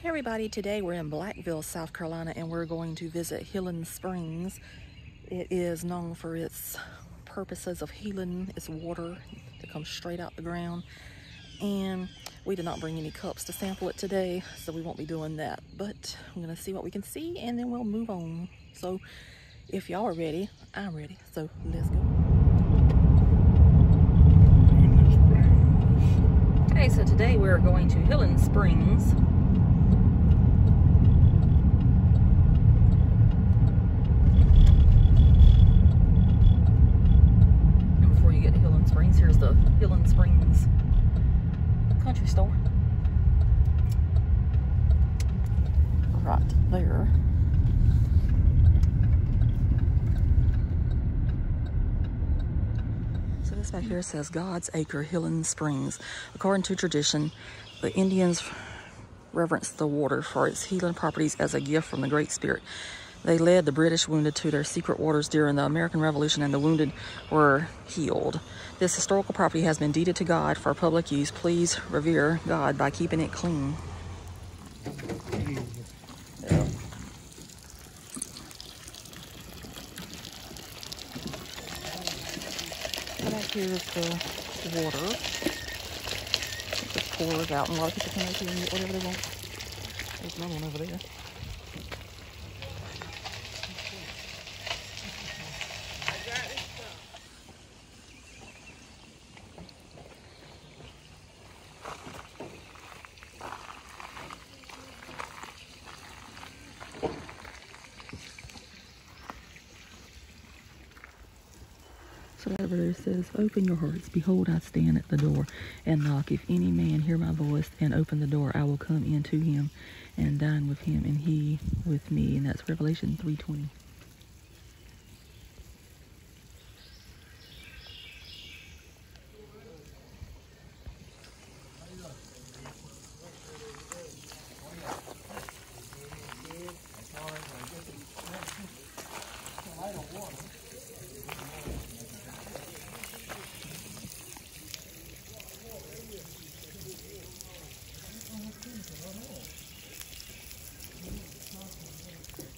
Hey everybody, today we're in Blackville, South Carolina, and we're going to visit Healing Springs. It is known for its purposes of healing, its water that comes straight out the ground. And we did not bring any cups to sample it today, so we won't be doing that. But I'm gonna see what we can see and then we'll move on. So if y'all are ready, I'm ready. So let's go. Okay, so today we're going to Healing Springs. And before you get to Healing Springs, here's the Healing Springs country store. Right there. Here says God's Acre Healing Springs. According to tradition, the Indians reverenced the water for its healing properties as a gift from the Great Spirit. They led the British wounded to their secret waters during the American Revolution and the wounded were healed. This historical property has been deeded to God for public use. Please revere God by keeping it clean. Yeah. So back here is the water. It just pours out and a lot of people here and get whatever they want. There's another one over there. So that verse says, Open your hearts. Behold, I stand at the door and knock. If any man hear my voice and open the door, I will come into him and dine with him and he with me. And that's Revelation 3.20.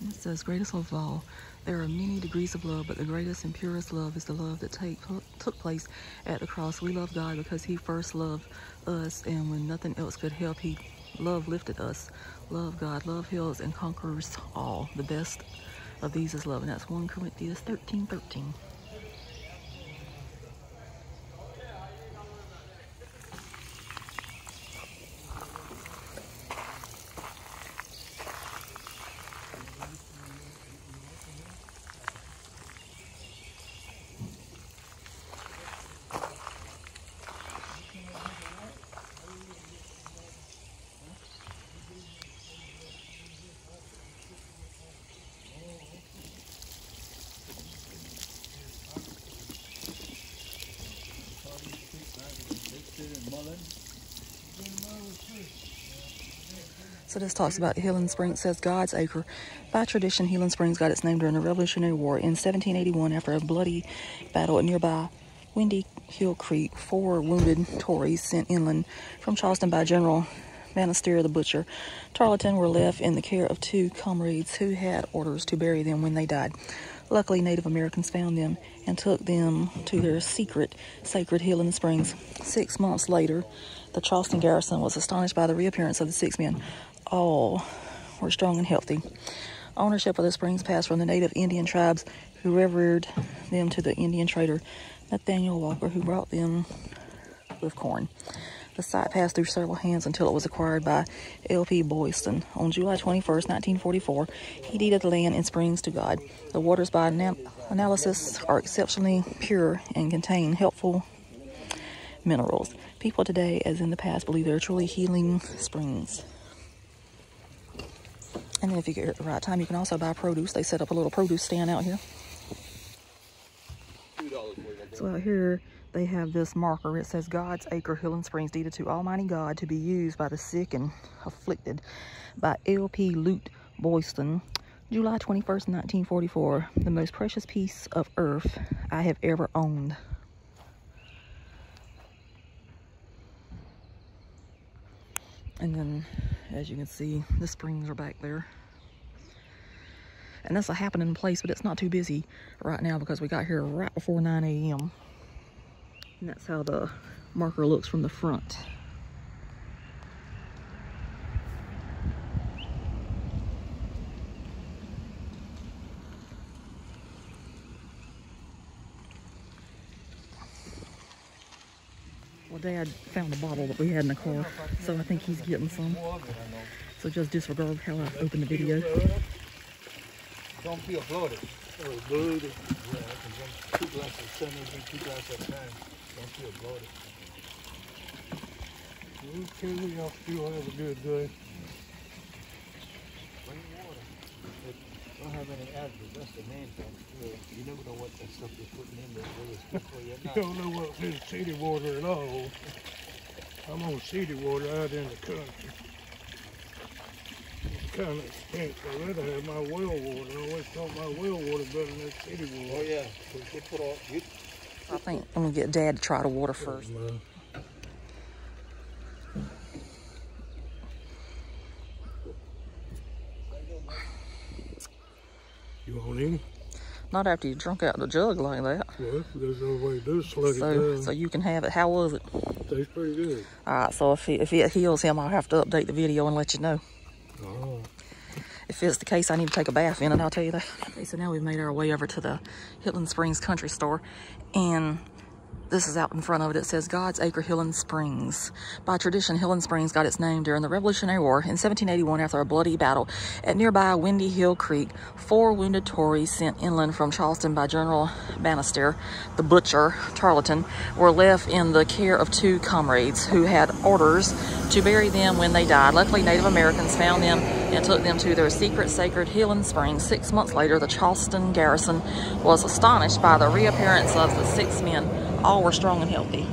It says, greatest of all, there are many degrees of love, but the greatest and purest love is the love that take, took place at the cross. We love God because he first loved us, and when nothing else could help, he love lifted us. Love God, love heals and conquers all. The best of these is love, and that's 1 Corinthians 13, 13. This talks about Healing Springs. says God's Acre. By tradition, Healing Springs got its name during the Revolutionary War in 1781 after a bloody battle at nearby Windy Hill Creek. Four wounded Tories sent inland from Charleston by General Banastre the Butcher. Tarleton were left in the care of two comrades who had orders to bury them when they died. Luckily, Native Americans found them and took them to their secret sacred Healing Springs. Six months later, the Charleston garrison was astonished by the reappearance of the six men. All were strong and healthy. Ownership of the springs passed from the native Indian tribes who revered them to the Indian trader Nathaniel Walker, who brought them with corn. The site passed through several hands until it was acquired by L.P. Boylston. On July 21, 1944, he deeded the land and springs to God. The waters by analysis are exceptionally pure and contain helpful minerals. People today, as in the past, believe they are truly healing springs. And then if you get here at the right time, you can also buy produce. They set up a little produce stand out here. So out here, they have this marker. It says God's Acre Healing Springs deeded to Almighty God to be used by the sick and afflicted by L.P. Lute Boylston. July 21st, 1944, the most precious piece of earth I have ever owned. And then As you can see, the springs are back there. And that's a happening place, but it's not too busy right now because we got here right before 9 a.m. And that's how the marker looks from the front. Well, Dad found a bottle that we had in the car, so I think he's getting some. So just disregard how I opened the video. Don't feel bloated. Oh, bloated. Yeah, I can drink two glasses of drink two glasses at a time. Don't feel bloated. Okay, y'all still have a good day. Drink water. It don't have any additives. That's the main thing. You never know what that stuff you're putting in there, whether it's good for you not. You don't know what's in city water at all. I'm on city water out in the country. Kind of stinks. I'd rather have my well water. I always thought my well water better than that city Oh yeah, so you put all, you, I think I'm gonna get Dad to try the water first. Man. You want any? Not after you drunk out the jug like that. Well, there's no way to do it. Slug it So, down. so you can have it. How was it? Tastes pretty good. All right. So if it, if it heals him, I'll have to update the video and let you know. Oh. If it's the case, I need to take a bath in it. I'll tell you that. Okay, so now we've made our way over to the Healing Springs Country Store, and this is out in front of it. It says God's Acre Healing Springs. By tradition, Healing Springs got its name during the Revolutionary War in 1781 after a bloody battle at nearby Windy Hill Creek. Four wounded Tories sent inland from Charleston by General Banastre, the butcher, Tarleton, were left in the care of two comrades who had orders to bury them when they died. Luckily, Native Americans found them and took them to their secret sacred Healing Springs. Six months later, the Charleston garrison was astonished by the reappearance of the six men all were strong and healthy.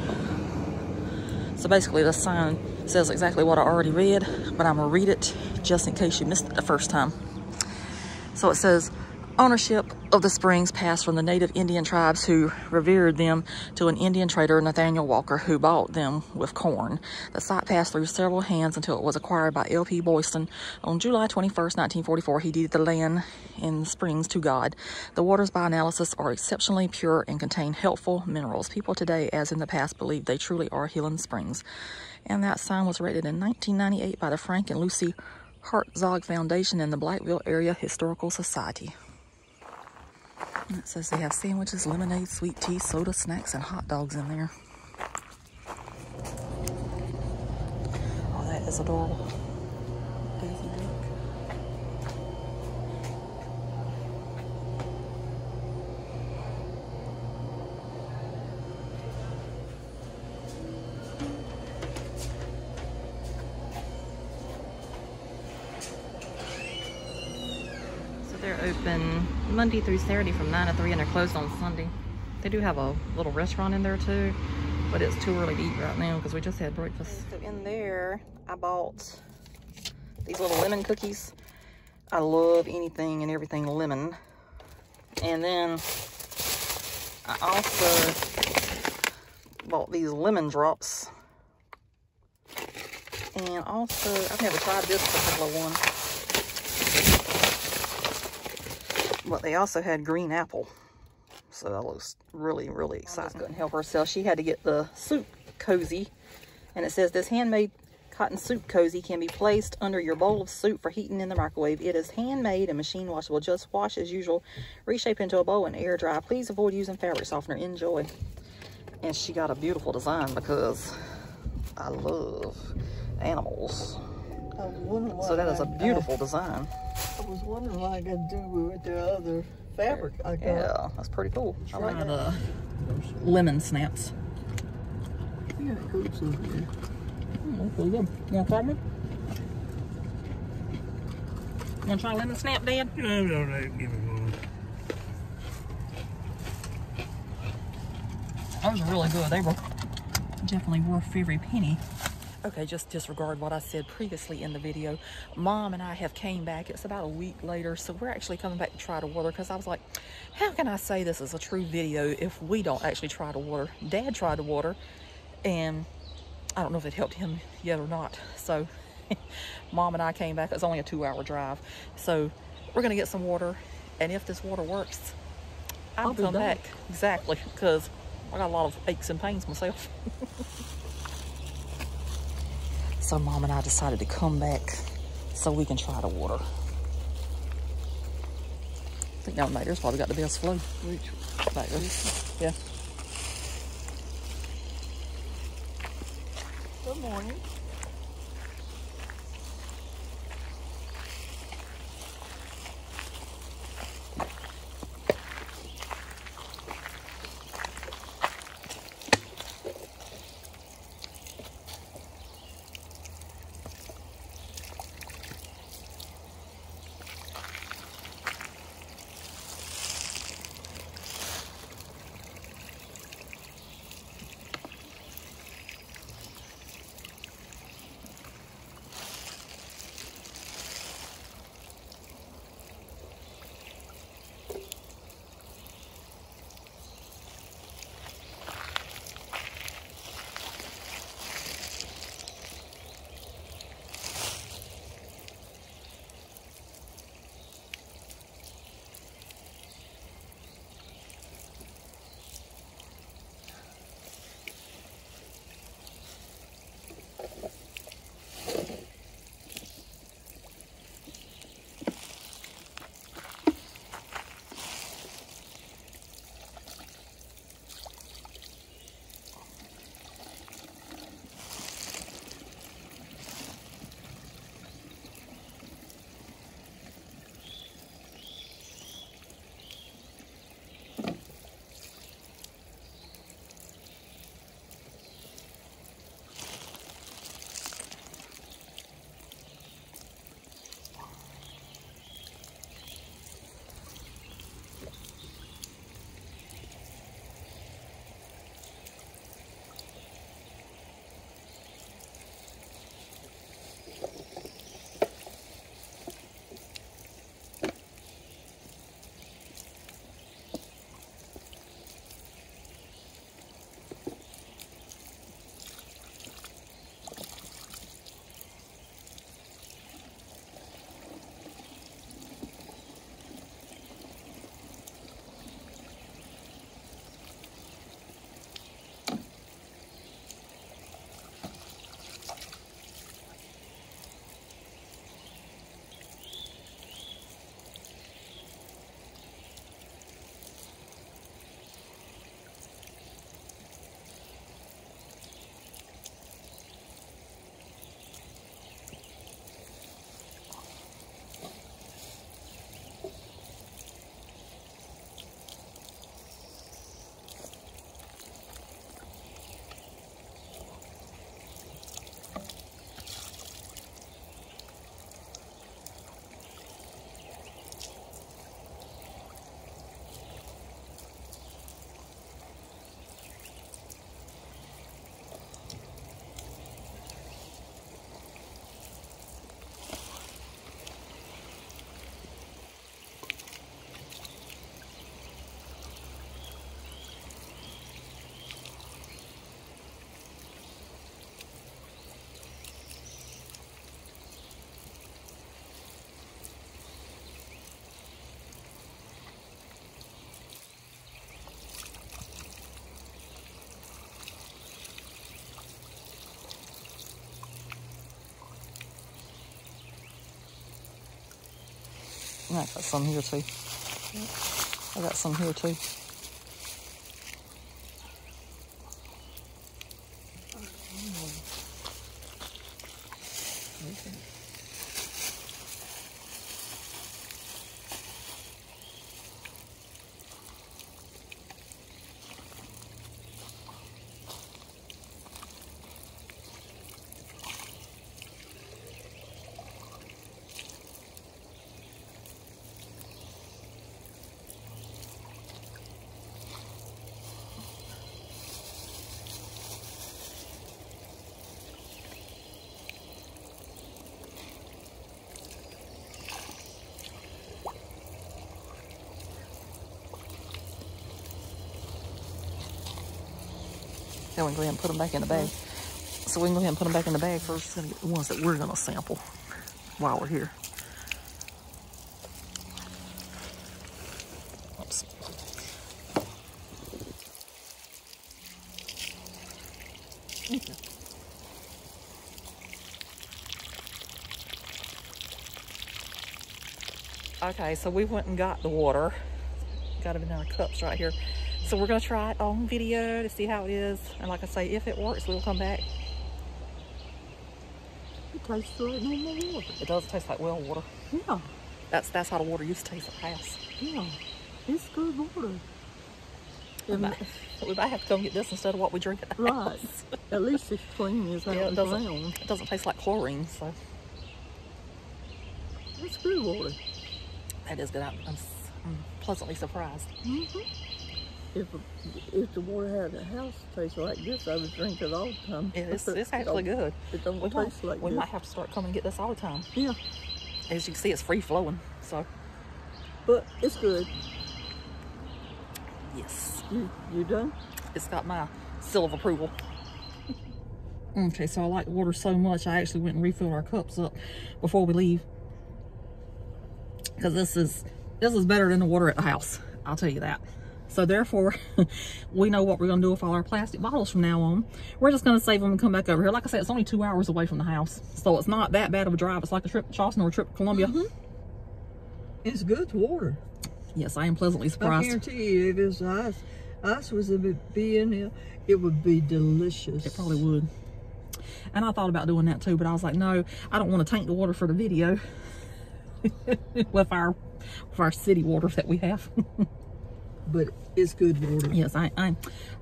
So basically the sign says exactly what I already read, but I'm gonna read it just in case you missed it the first time. So it says, ownership of the springs passed from the native Indian tribes who revered them to an Indian trader, Nathaniel Walker, who bought them with corn. The site passed through several hands until it was acquired by L.P. Boylston. On July 21st, 1944, he deeded the land in the springs to God. The waters by analysis are exceptionally pure and contain helpful minerals. People today, as in the past, believe they truly are Healing Springs. And that sign was rated in 1998 by the Frank and Lucy Hartzog Foundation and the Blackville Area Historical Society. It says they have sandwiches, lemonade, sweet tea, soda, snacks, and hot dogs in there. Oh, that is adorable. Daisy Duck. So they're open Monday through Saturday from 9 to 3 and they're closed on Sunday. They do have a little restaurant in there too, but it's too early to eat right now because we just had breakfast. So in there, I bought these little lemon cookies. I love anything and everything lemon. And then I also bought these lemon drops. And also, I've never tried this particular one. But they also had green apple. So that looks really, really exciting. couldn't help herself. She had to get the soup cozy. And it says this handmade cotton soup cozy can be placed under your bowl of soup for heating in the microwave. It is handmade and machine washable. Just wash as usual. Reshape into a bowl and air dry. Please avoid using fabric softener. Enjoy. And she got a beautiful design because I love animals. I was wondering what So that is a I- beautiful design. I, I was wondering what I could do with the other fabric I got. Yeah, that's pretty cool. I like the lemon snaps. Yeah, it goes in here. Mm, pretty good. You want to try one? You want to try lemon snap, Dad? No, no, no, give me one. Those are really good. They were definitely worth every penny. Okay, just disregard what I said previously in the video. Mom and I have came back. It's about a week later, so we're actually coming back to try to water because I was like, how can I say this is a true video if we don't actually try to water? Dad tried to water, and I don't know if it helped him yet or not. So Mom and I came back. It's only a two-hour drive, so we're gonna get some water. And if this water works, I'll, I'll come back. back. Exactly, because I got a lot of aches and pains myself. so Mom and I decided to come back so we can try the water. I think down there's probably got the best flow. Which there. Yeah. good morning. I got some here too. I got some here too. Then we can go ahead and put them back in the bag. so we can go ahead and put them back in the bag first. Gonna get the ones that we're gonna sample while we're here. Oops. Okay, so we went and got the water. Got it in our cups right here. So we're gonna try it on video to see how it is. And like I say, if it works, we'll come back. It tastes like normal water. It does taste like well water. Yeah, That's that's how the water used to taste at the house. yeah. It's good water. We might, we might have to come get this instead of what we drink at the Right. house. At least it's clean as Yeah, it doesn't, it doesn't taste like chlorine, so It's good water. that is good. I'm, I'm, pleasantly surprised. Mm-hmm. If if the water had a house taste like this, I would drink it all the time. It is, it's actually good. It don't We, might, taste like we this. might have to start coming and get this all the time. Yeah, As you can see, it's free flowing. So, but it's good. yes, You you done? it's got my seal of approval. Okay, so I like the water so much, I actually went and refilled our cups up before we leave. Because this is this is better than the water at the house. I'll tell you that. So therefore, we know what we're gonna do with all our plastic bottles from now on. We're just gonna save them and come back over here. Like I said, it's only two hours away from the house, so it's not that bad of a drive. It's like a trip to Charleston or a trip to Columbia. Mm-hmm. It's good to water. Yes, I am pleasantly surprised. I guarantee you, if it's ice, ice was to be in here, it would be delicious. It probably would. And I thought about doing that too, but I was like, no, I don't want to tank the water for the video with our with our city water that we have. But it's good water. yes, I, I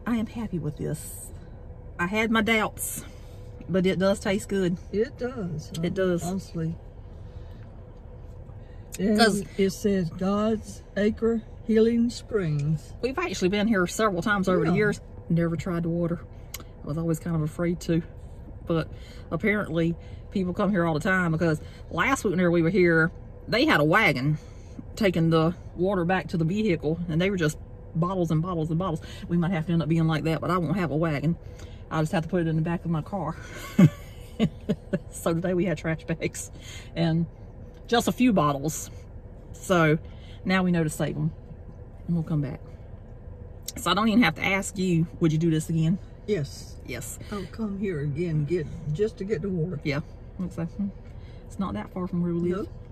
I am happy with this. I had my doubts, but it does taste good. It does. It does. Honestly. And 'Cause- it says God's Acre Healing Springs. We've actually been here several times over the years. Never tried the water. I was always kind of afraid to. But apparently people come here all the time because last winter we were here, they had a wagon taking the water back to the vehicle and they were just bottles and bottles and bottles. We might have to end up being like that, but I won't have a wagon. I'll just have to put it in the back of my car. so today we had trash bags and just a few bottles. So now we know to save them and we'll come back. So I don't even have to ask you, would you do this again? Yes. Yes. I'll come here again get just to get the water. Yeah. Looks like hmm, it's not that far from where we live. Nope.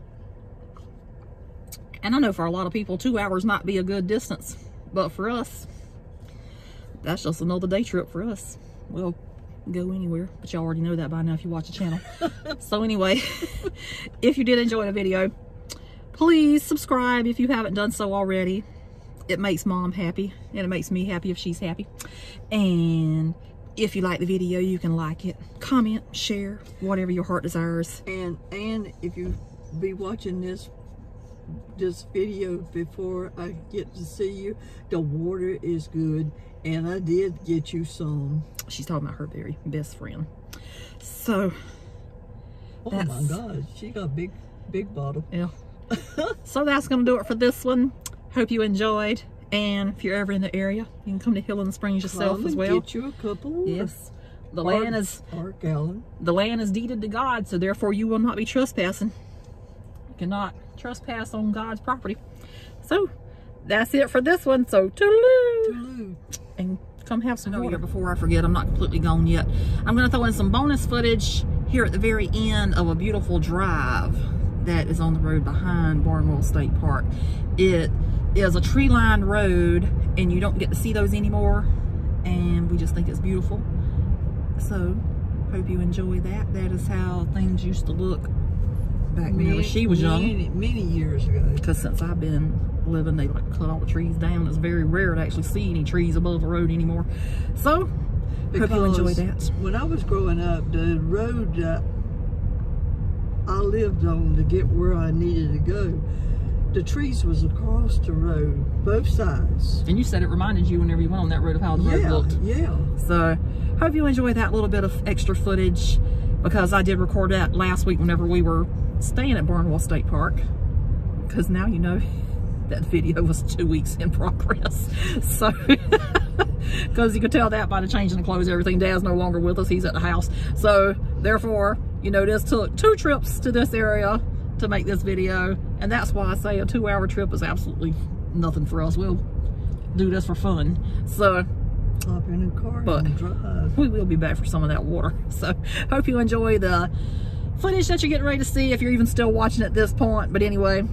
And I know for a lot of people, two hours might be a good distance. But for us, that's just another day trip for us. We'll go anywhere. But y'all already know that by now if you watch the channel. so anyway, if you did enjoy the video, please subscribe if you haven't done so already. It makes mom happy and it makes me happy if she's happy. And if you like the video, you can like it, comment, share, whatever your heart desires. And and if you be watching this this video before I get to see you, the water is good. And I did get you some. She's talking about her very best friend. So, Oh my God, she got a big, big bottle. yeah. so that's going to do it for this one. Hope you enjoyed. And if you're ever in the area, you can come to Healing Springs yourself Come as well. Get you a couple. Yes. The Or- land is or gallon. the land is deeded to God, so therefore you will not be trespassing. You cannot trespass on God's property. So that's it for this one. So toodaloo. Toodaloo. and come have some water. Before I forget, I'm not completely gone yet. I'm going to throw in some bonus footage here at the very end of a beautiful drive that is on the road behind Barnwell State Park. It is a tree-lined road, and you don't get to see those anymore, and we just think it's beautiful. So, hope you enjoy that. That is how things used to look back whenever she was young Many, many years ago. because since I've been living, they like cut all the trees down. It's very rare to actually see any trees above the road anymore. So, hope you enjoy Because that. When I was growing up, the road that I lived on to get where I needed to go, the trees was across the road, both sides. And you said it reminded you whenever you went on that road of how the road looked. yeah. So, hope you enjoy that little bit of extra footage because I did record that last week whenever we were staying at Barnwell State Park. Because now you know that video was two weeks in progress. So, because you could tell that by the change in the clothes everything. Dad's no longer with us. He's at the house. So therefore, you know, this took two trips to this area to make this video. And that's why I say a two hour trip is absolutely nothing for us. We'll do this for fun. So Hop in a car But- and drive. we will be back for some of that water. So hope you enjoy the footage that you're getting ready to see if you're even still watching at this point. But anyway,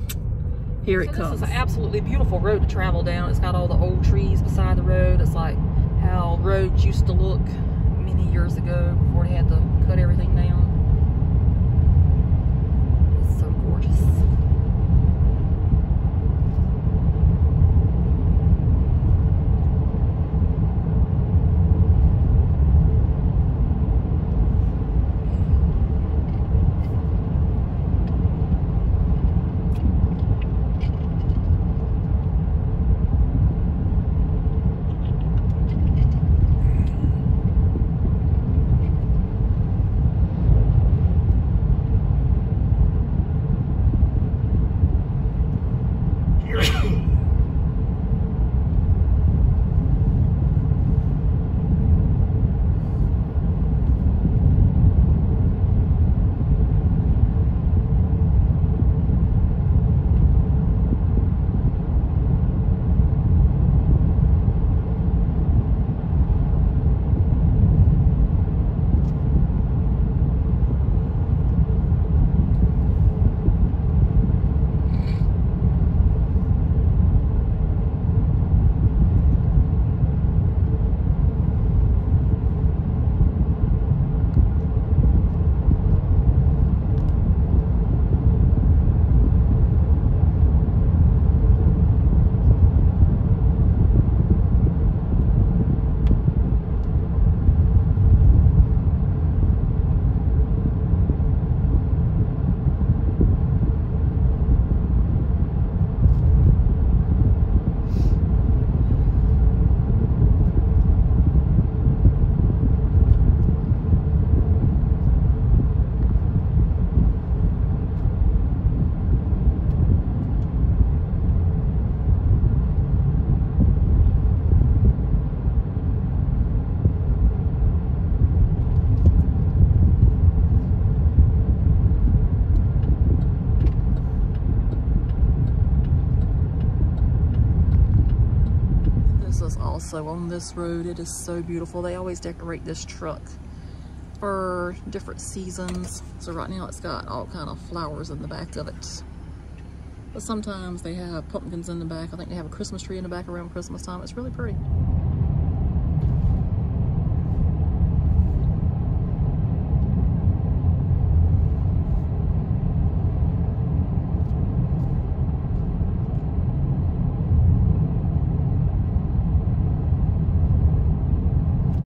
here it comes. This is an absolutely beautiful road to travel down. It's got all the old trees beside the road. It's like how roads used to look many years ago before they had to cut everything down. It's so gorgeous. Also on this road. It is so beautiful. They always decorate this truck for different seasons. So right now it's got all kind of flowers in the back of it. But sometimes they have pumpkins in the back. I think they have a Christmas tree in the back around Christmas time. It's really pretty.